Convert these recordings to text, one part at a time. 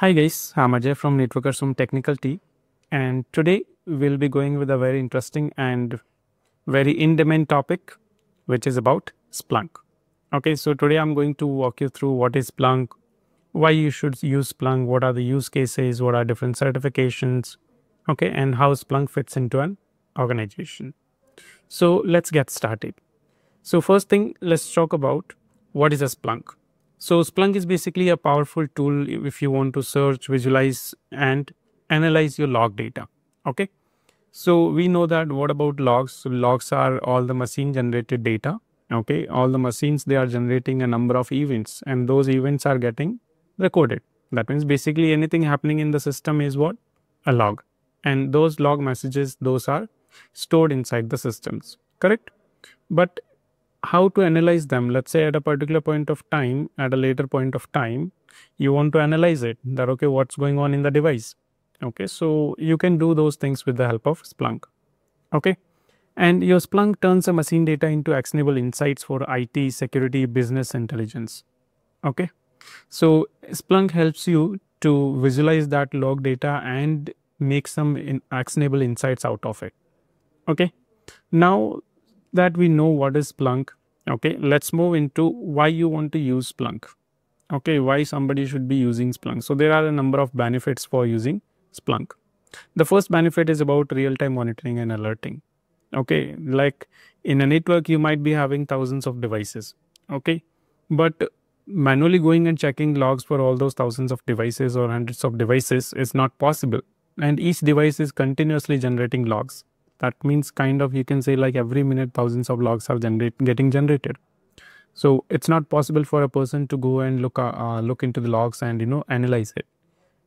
Hi guys, I'm Ajay from Networkers Home Technical Tea and today we'll be going with a very interesting and very in-demand topic which is about Splunk. Okay, so today I'm going to walk you through what is Splunk, why you should use Splunk, what are the use cases, what are different certifications, okay, and how Splunk fits into an organization. So let's get started. So first thing, let's talk about what is a Splunk. So Splunk is basically a powerful tool if you want to search, visualize and analyze your log data. Okay. So we know that what about logs? So logs are all the machine generated data. Okay. All the machines, they are generating a number of events and those events are getting recorded. That means basically anything happening in the system is what? A log. And those log messages, those are stored inside the systems. Correct? But how to analyze them. Let's say at a particular point of time at a later point of time you want to analyze it that okay what's going on in the device? Okay so you can do those things with the help of splunk. Okay and your splunk turns the machine data into actionable insights for it security business intelligence. Okay so splunk helps you to visualize that log data and make some in actionable insights out of it. Okay now that we know what is Splunk, okay, let's move into why you want to use Splunk. Okay, why somebody should be using Splunk. So there are a number of benefits for using Splunk. The first benefit is about real-time monitoring and alerting. Okay, like in a network, you might be having thousands of devices. Okay, but manually going and checking logs for all those thousands of devices or hundreds of devices is not possible. And each device is continuously generating logs that means kind of you can say like every minute thousands of logs are generate, getting generated. So it's not possible for a person to go and look uh, uh, look into the logs and you know analyze it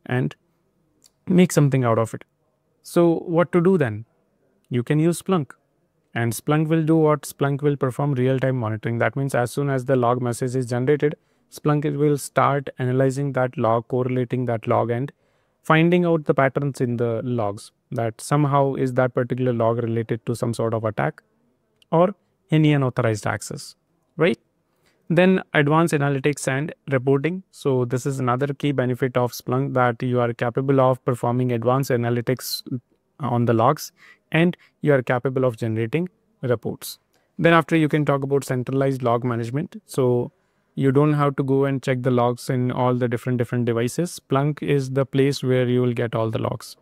and make something out of it. So what to do then? You can use splunk and splunk will do what splunk will perform real-time monitoring. That means as soon as the log message is generated splunk will start analyzing that log correlating that log and finding out the patterns in the logs that somehow is that particular log related to some sort of attack or any unauthorized access, right? Then advanced analytics and reporting. So this is another key benefit of Splunk that you are capable of performing advanced analytics on the logs and you are capable of generating reports. Then after you can talk about centralized log management. So you don't have to go and check the logs in all the different different devices. Splunk is the place where you will get all the logs.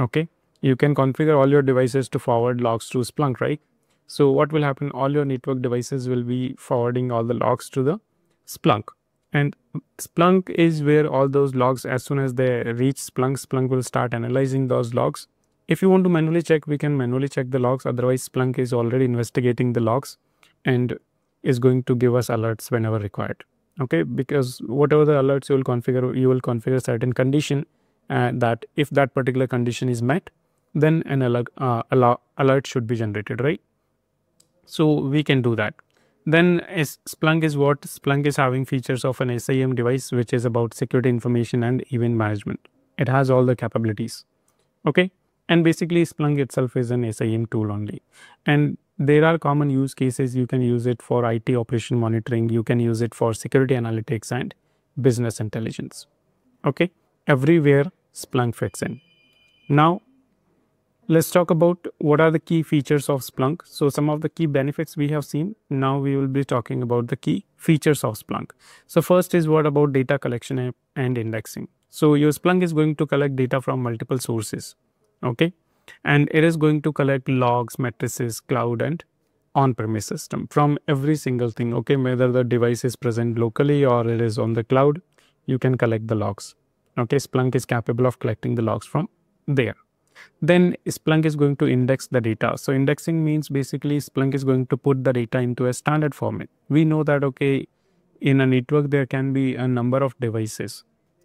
Okay? You can configure all your devices to forward logs to splunk right? So what will happen? All your network devices will be forwarding all the logs to the splunk. And splunk is where all those logs as soon as they reach splunk splunk will start analyzing those logs. If you want to manually check we can manually check the logs. Otherwise splunk is already investigating the logs. And is going to give us alerts whenever required okay? Because whatever the alerts you will configure you will configure certain condition uh, that if that particular condition is met then an alert, uh, alert should be generated right? So we can do that. Then splunk is what? Splunk is having features of an SIEM device which is about security information and event management. It has all the capabilities okay? And basically splunk itself is an SIEM tool only. And there are common use cases. You can use it for IT operation monitoring. You can use it for security analytics and business intelligence. Okay, everywhere Splunk fits in. Now, let's talk about what are the key features of Splunk. So some of the key benefits we have seen. Now we will be talking about the key features of Splunk. So first is what about data collection and indexing. So your Splunk is going to collect data from multiple sources. Okay, and it is going to collect logs, matrices, cloud and on-premise system from every single thing. Okay, whether the device is present locally or it is on the cloud, you can collect the logs. Okay, Splunk is capable of collecting the logs from there. Then Splunk is going to index the data. So indexing means basically Splunk is going to put the data into a standard format. We know that, okay, in a network, there can be a number of devices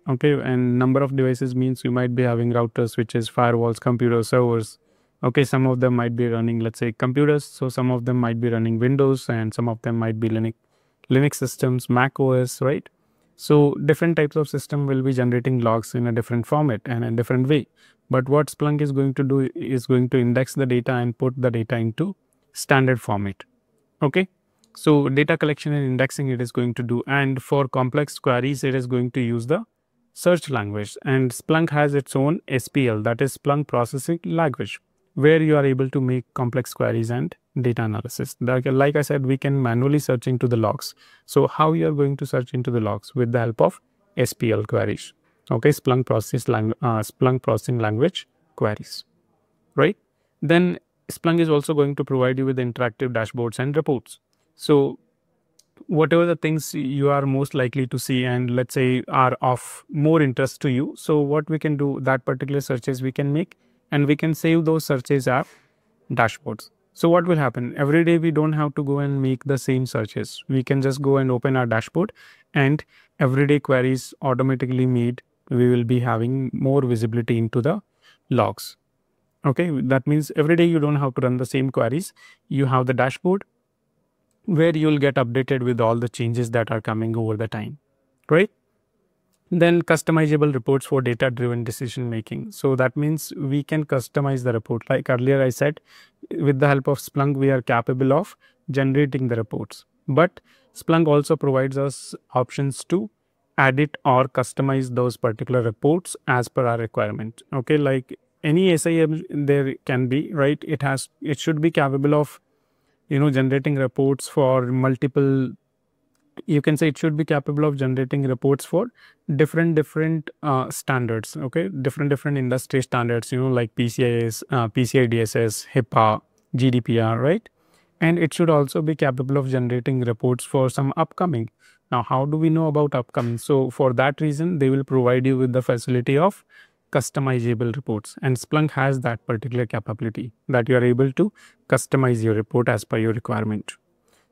okay and number of devices means you might be having routers switches firewalls computers servers. Okay some of them might be running let's say computers. So some of them might be running windows and some of them might be linux linux systems mac os right? So different types of system will be generating logs in a different format and a different way. But what splunk is going to do is going to index the data and put the data into standard format. Okay? So data collection and indexing it is going to do. And for complex queries it is going to use the search language and Splunk has its own SPL that is Splunk processing language where you are able to make complex queries and data analysis. Like I said, we can manually search into the logs. So how you are going to search into the logs with the help of SPL queries. Okay, Splunk process lang uh, Splunk processing language queries, right? Then Splunk is also going to provide you with interactive dashboards and reports. So whatever the things you are most likely to see and let's say are of more interest to you. So what we can do that particular searches we can make and we can save those searches as dashboards. So what will happen? Every day we don't have to go and make the same searches. We can just go and open our dashboard and everyday queries automatically made. We will be having more visibility into the logs. Okay, that means every day you don't have to run the same queries. You have the dashboard where you'll get updated with all the changes that are coming over the time, right? Then customizable reports for data driven decision making. So that means we can customize the report. Like earlier I said, with the help of Splunk, we are capable of generating the reports. But Splunk also provides us options to edit or customize those particular reports as per our requirement. Okay, like any SIEM there can be, right? It has, it should be capable of you know generating reports for multiple you can say it should be capable of generating reports for different different uh, standards okay? Different different industry standards you know like pcis uh, pci dss hipaa gdpr right? And it should also be capable of generating reports for some upcoming. Now how do we know about upcoming? So for that reason they will provide you with the facility of customizable reports and Splunk has that particular capability that you are able to customize your report as per your requirement.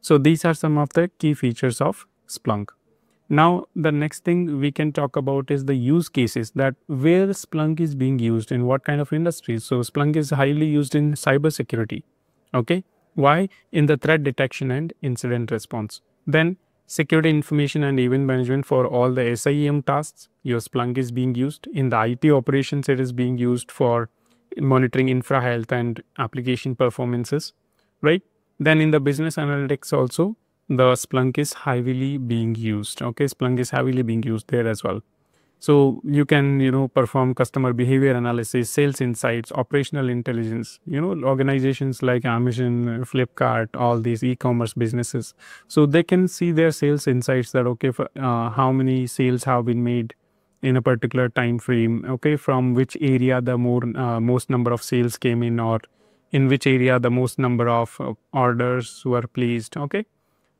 So these are some of the key features of Splunk. Now the next thing we can talk about is the use cases that where Splunk is being used in what kind of industries. So Splunk is highly used in cybersecurity. Okay. Why? In the threat detection and incident response. Then security information and event management for all the SIEM tasks. Your Splunk is being used. In the IT operations, it is being used for monitoring infra health and application performances, right? Then in the business analytics also, the Splunk is heavily being used. Okay, Splunk is heavily being used there as well. So you can, you know, perform customer behavior analysis, sales insights, operational intelligence, you know, organizations like Amazon, Flipkart, all these e-commerce businesses. So they can see their sales insights that, okay, for, uh, how many sales have been made in a particular time frame, okay, from which area the more, uh, most number of sales came in or in which area the most number of uh, orders were placed, okay.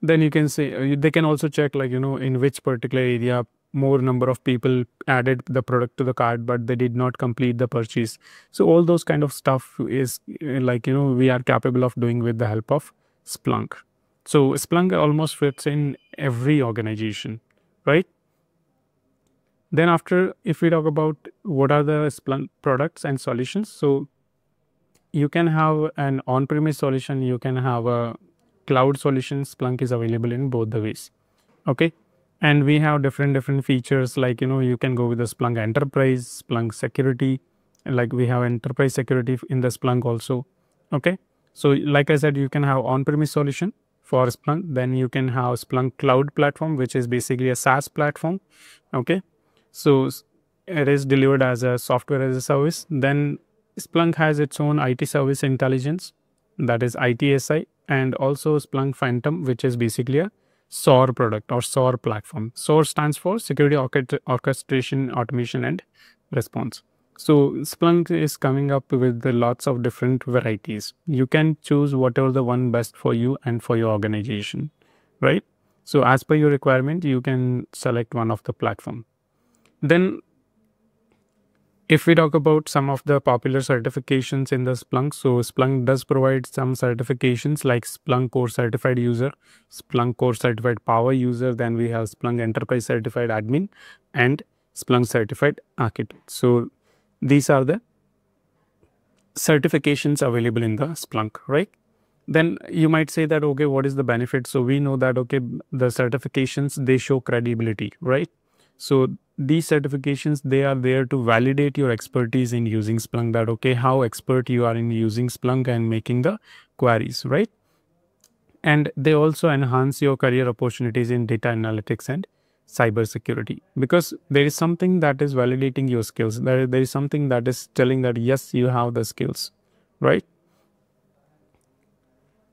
Then you can say, uh, they can also check like, you know, in which particular area more number of people added the product to the cart but they did not complete the purchase. So all those kind of stuff is eh, like you know we are capable of doing with the help of splunk. So splunk almost fits in every organization right? Then after if we talk about what are the splunk products and solutions so you can have an on-premise solution you can have a cloud solution. Splunk is available in both the ways okay and we have different different features like you know you can go with the splunk enterprise splunk security like we have enterprise security in the splunk also okay? So like i said you can have on-premise solution for splunk then you can have splunk cloud platform which is basically a saas platform okay? So it is delivered as a software as a service. Then splunk has its own it service intelligence that is itsi and also splunk phantom which is basically a SOAR product or SOAR platform. SOAR stands for Security Orchestration, Automation and Response. So Splunk is coming up with lots of different varieties. You can choose whatever the one best for you and for your organization, right? So as per your requirement, you can select one of the platform. Then if we talk about some of the popular certifications in the Splunk, so Splunk does provide some certifications like Splunk Core Certified User, Splunk Core Certified Power User, then we have Splunk Enterprise Certified Admin and Splunk Certified Architect. So these are the certifications available in the Splunk, right? Then you might say that, okay, what is the benefit? So we know that, okay, the certifications, they show credibility, right? So these certifications, they are there to validate your expertise in using Splunk that, okay, how expert you are in using Splunk and making the queries, right? And they also enhance your career opportunities in data analytics and cybersecurity because there is something that is validating your skills. There, there is something that is telling that yes, you have the skills, right?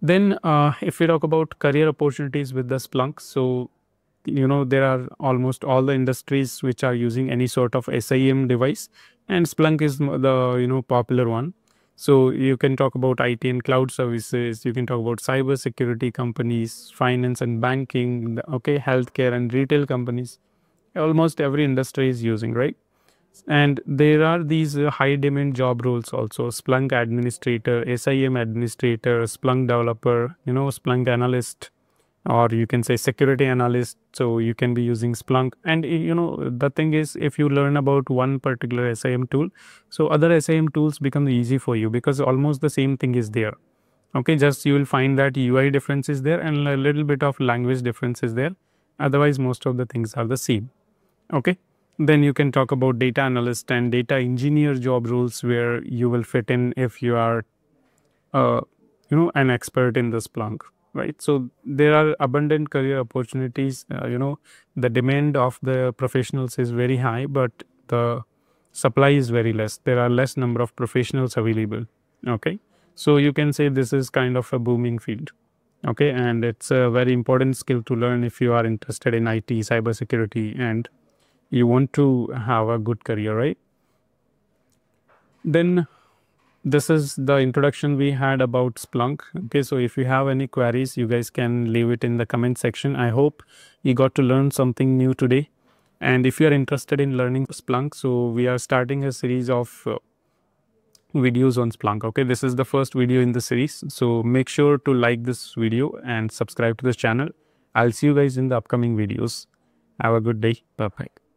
Then, uh, if we talk about career opportunities with the Splunk, so you know there are almost all the industries which are using any sort of SIEM device, and Splunk is the you know popular one. So you can talk about IT and cloud services. You can talk about cyber security companies, finance and banking. Okay, healthcare and retail companies. Almost every industry is using right and there are these uh, high demand job roles also splunk administrator SIEM administrator splunk developer you know splunk analyst or you can say security analyst so you can be using splunk. And you know the thing is if you learn about one particular SIEM tool so other SIEM tools become easy for you because almost the same thing is there. Okay just you will find that ui difference is there and a little bit of language difference is there. Otherwise most of the things are the same. Okay then you can talk about data analyst and data engineer job roles where you will fit in if you are, uh, you know, an expert in the Splunk, right? So there are abundant career opportunities. Uh, you know, the demand of the professionals is very high, but the supply is very less. There are less number of professionals available. Okay, so you can say this is kind of a booming field. Okay, and it's a very important skill to learn if you are interested in IT, cybersecurity, and you want to have a good career, right? Then this is the introduction we had about Splunk. Okay, so if you have any queries, you guys can leave it in the comment section. I hope you got to learn something new today. And if you are interested in learning Splunk, so we are starting a series of uh, videos on Splunk. Okay, this is the first video in the series. So make sure to like this video and subscribe to this channel. I'll see you guys in the upcoming videos. Have a good day. Bye bye.